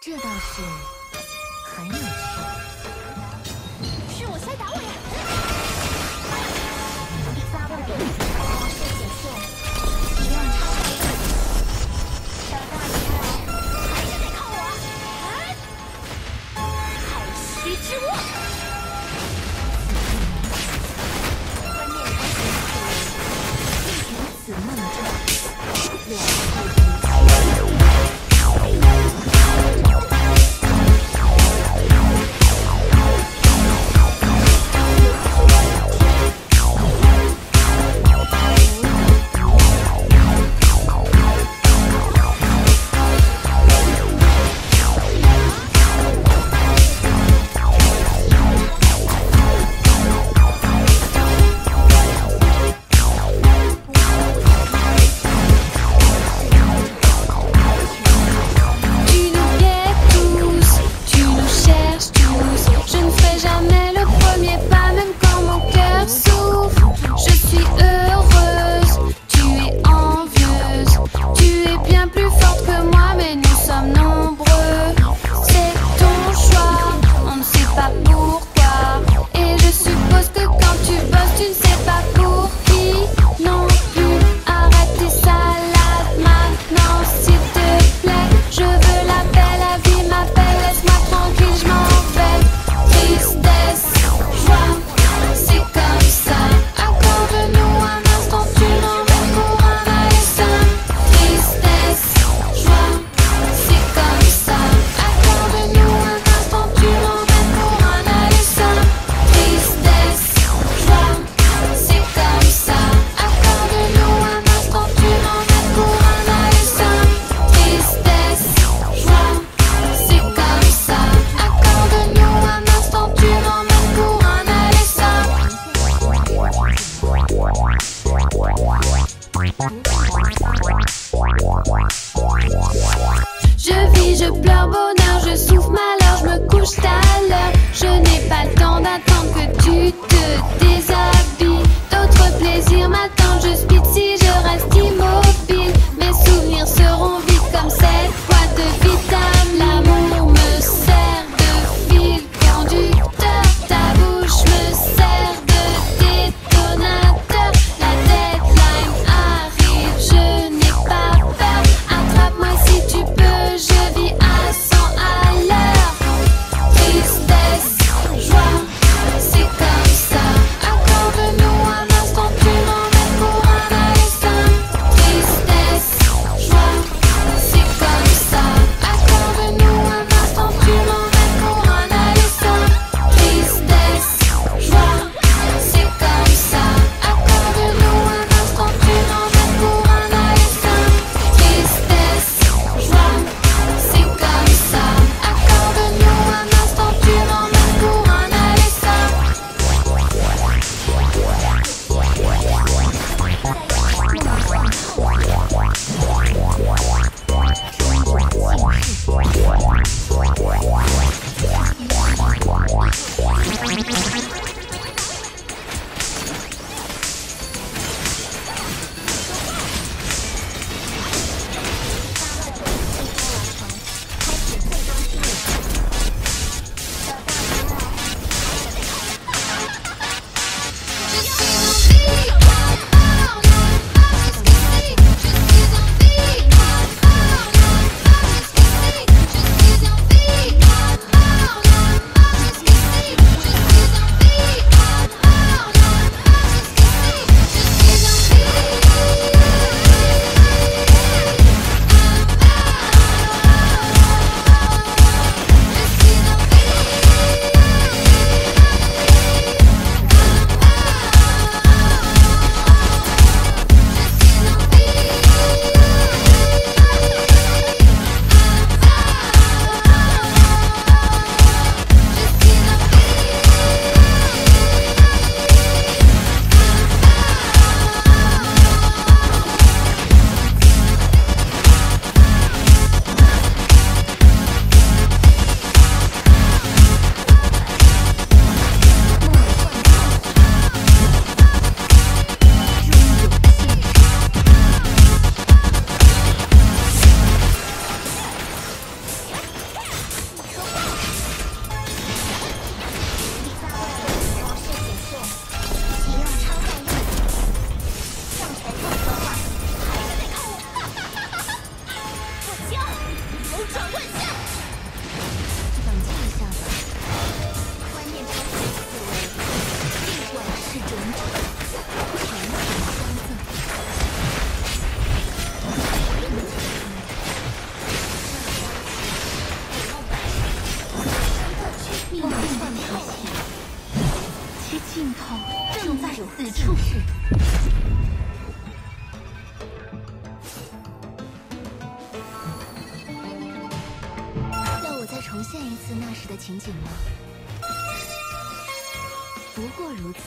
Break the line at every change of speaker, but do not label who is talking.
这倒是很有趣。
是我先打我呀！
发布给皇室简讯，一辆超级大车，等大，
还是得靠我。海虚之握。
Je vis, je pleure bonheur, je souffre malheur, je me couche tout à l'heure. Je n'ai pas le temps d'attendre que tu te 地脉穿透，其尽头正在
此处。要我再重现一次那时的情景吗？不过如此。